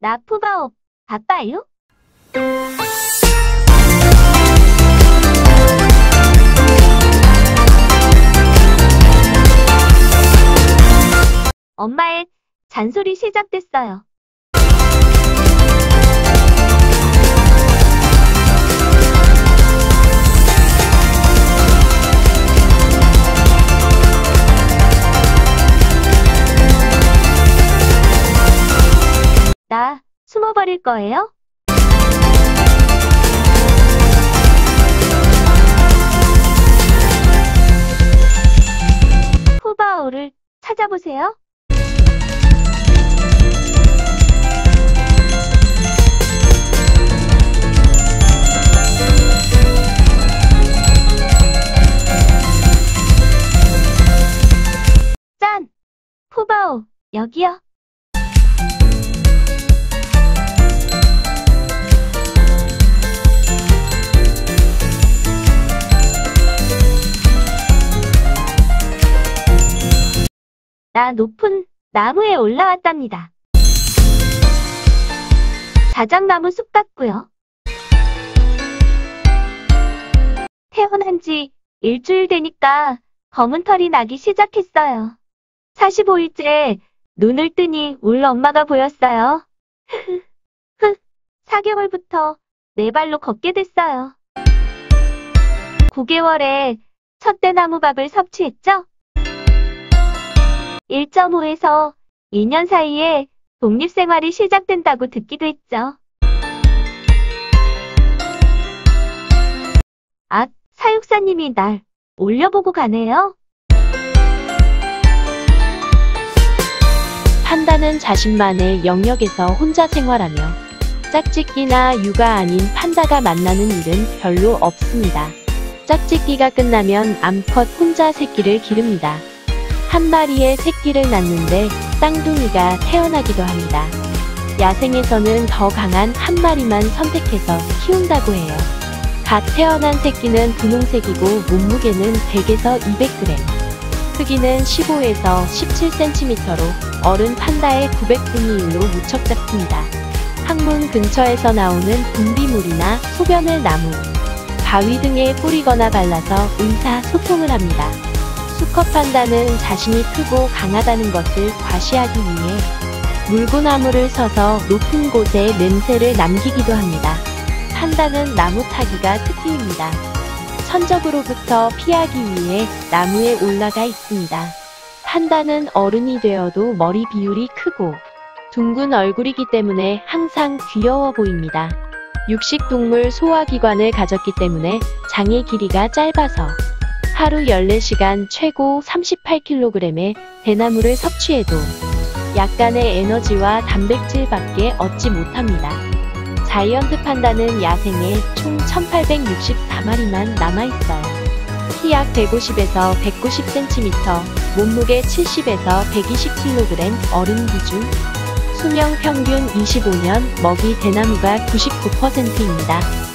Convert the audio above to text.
나 푸바오. 바빠요? 엄마의 잔소리 시작됐어요. 나 숨어버릴 거예요? 후바오를 찾아보세요. 짠! 후바오, 여기요. 나 높은 나무에 올라왔답니다. 자작나무 숲 같고요. 태어난 지 일주일 되니까 검은 털이 나기 시작했어요. 45일째 눈을 뜨니 울 엄마가 보였어요. 흐흐, 4개월부터 네 발로 걷게 됐어요. 9개월에 첫대 나무밥을 섭취했죠? 1.5에서 2년 사이에 독립생활이 시작된다고 듣기도 했죠. 아, 사육사님이 날 올려보고 가네요. 판다는 자신만의 영역에서 혼자 생활하며 짝짓기나 육아 아닌 판다가 만나는 일은 별로 없습니다. 짝짓기가 끝나면 암컷 혼자 새끼를 기릅니다. 한 마리의 새끼를 낳는데 쌍둥이가 태어나기도 합니다. 야생에서는 더 강한 한 마리만 선택해서 키운다고 해요. 갓 태어난 새끼는 분홍색이고 몸무게는 100에서 200g, 크기는 15에서 17cm로 어른 판다의 900분의 1로 무척 작습니다. 항문 근처에서 나오는 분비물이나 소변을 나무, 바위 등에 뿌리거나 발라서 의사소통을 합니다. 수컷 판다는 자신이 크고 강하다는 것을 과시하기 위해 물구나무를 서서 높은 곳에 냄새를 남기기도 합니다. 판다는 나무 타기가 특기입니다. 천적으로부터 피하기 위해 나무에 올라가 있습니다. 판다는 어른이 되어도 머리 비율이 크고 둥근 얼굴이기 때문에 항상 귀여워 보입니다. 육식동물 소화기관을 가졌기 때문에 장의 길이가 짧아서 하루 14시간 최고 38kg의 대나무를 섭취해도 약간의 에너지와 단백질밖에 얻지 못합니다. 자이언트 판다는 야생에 총 1864마리만 남아있어요. 키약 150에서 190cm, 몸무게 70에서 120kg 어른 기준, 수명 평균 25년, 먹이 대나무가 99%입니다.